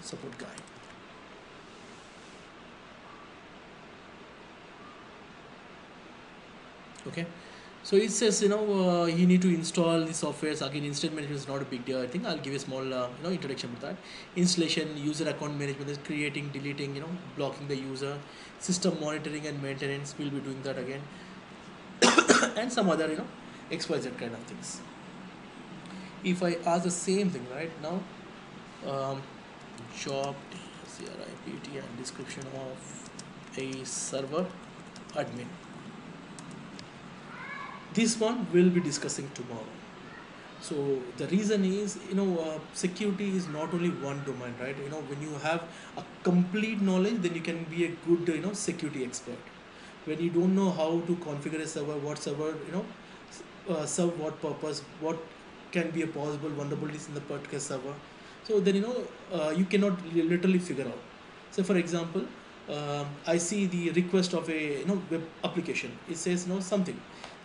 support guy. Okay? So it says you know uh, you need to install the softwares again incident management is not a big deal i think. I'll give a small uh, you know introduction to that. Installation user account management is creating deleting you know blocking the user. System monitoring and maintenance we'll be doing that again. And some other you know xyz kind of things. If i ask the same thing right now um, job CRIPT and description of a server admin. This one we'll be discussing tomorrow. So the reason is you know uh, security is not only one domain right? You know when you have a complete knowledge then you can be a good you know security expert. When you don't know how to configure a server what server you know uh, serve what purpose what can be a possible vulnerabilities in the particular server. So then you know uh, you cannot literally figure out. So for example um, i see the request of a you know web application. It says you know something.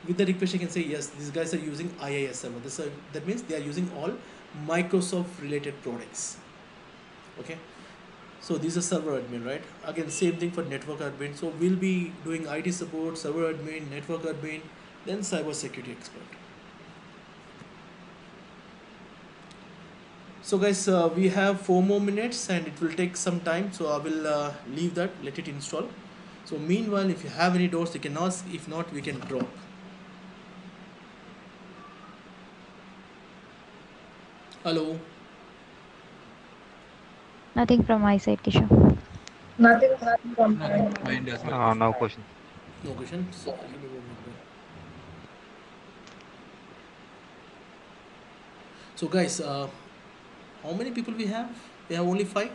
With the request I can say yes these guys are using iis server. This are, that means they are using all microsoft related products. Okay? So these are server admin right? Again same thing for network admin. So we'll be doing it support server admin network admin then cyber security expert so guys uh, we have four more minutes and it will take some time so i will uh, leave that let it install so meanwhile if you have any doubts you can ask if not we can drop hello Nothing from my side, Kishore. Nothing from my Nothing end. from my end. Uh, no question. no question so give me one minute. So guys uh, how many people we have we have only five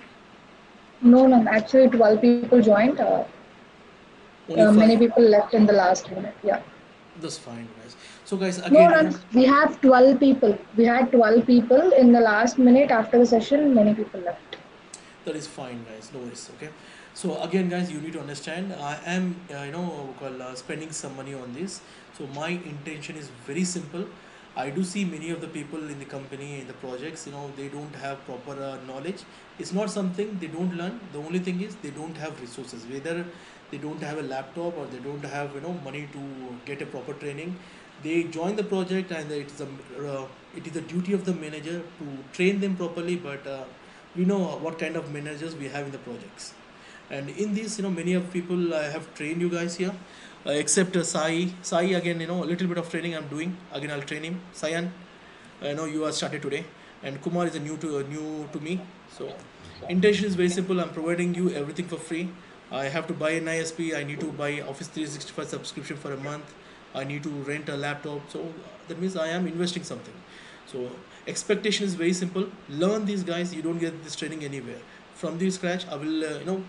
No, no, actually 12 people joined. Uh, only uh, five many people left in the last minute. Yeah. that's fine guys so guys again no, no, we have 12 people. We had 12 people in the last minute after the session. Many people left. that is fine guys no worries okay so again guys you need to understand i am uh, you know uh, spending some money on this so my intention is very simple i do see many of the people in the company in the projects you know they don't have proper uh, knowledge. It's not something they don't learn. The only thing is they don't have resources. Whether they don't have a laptop or they don't have you know money to get a proper training they join the project and it is a uh, it is the duty of the manager to train them properly. But uh, we know what kind of managers we have in the projects. And in this you know many of people i have trained you guys here uh, except uh, sai sai again you know a little bit of training i'm doing. Again i'll train him. Sayan i know you are started today. And kumar is a new to uh, new to me. So intention is very simple. I'm providing you everything for free. I have to buy an isp i need to buy office 365 subscription for a month. I need to rent a laptop. So that means i am investing something. So expectation is very simple. Learn these guys. You don't get this training anywhere. From the scratch i will uh, you know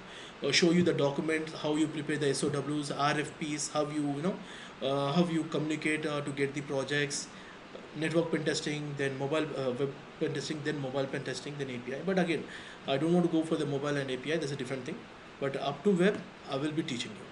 uh, show you the document how you prepare the sows rfps how you you know uh, how you communicate uh, to get the projects network pen testing then mobile uh, web pen testing then mobile pen testing then api but again i don't want to go for the mobile and api that's a different thing. But up to web i will be teaching you.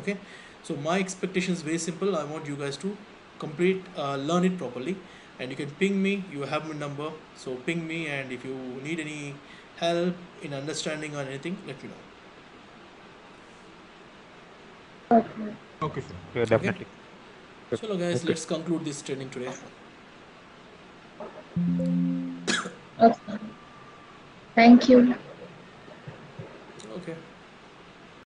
Okay? So my expectation is very simple. I want you guys to complete uh, learn it properly. And you can ping me you have my number. So ping me and if you need any help in understanding or anything let me know Okay. Okay, sir. Yeah, definitely. so guys let's conclude this training today okay. Thank you. okay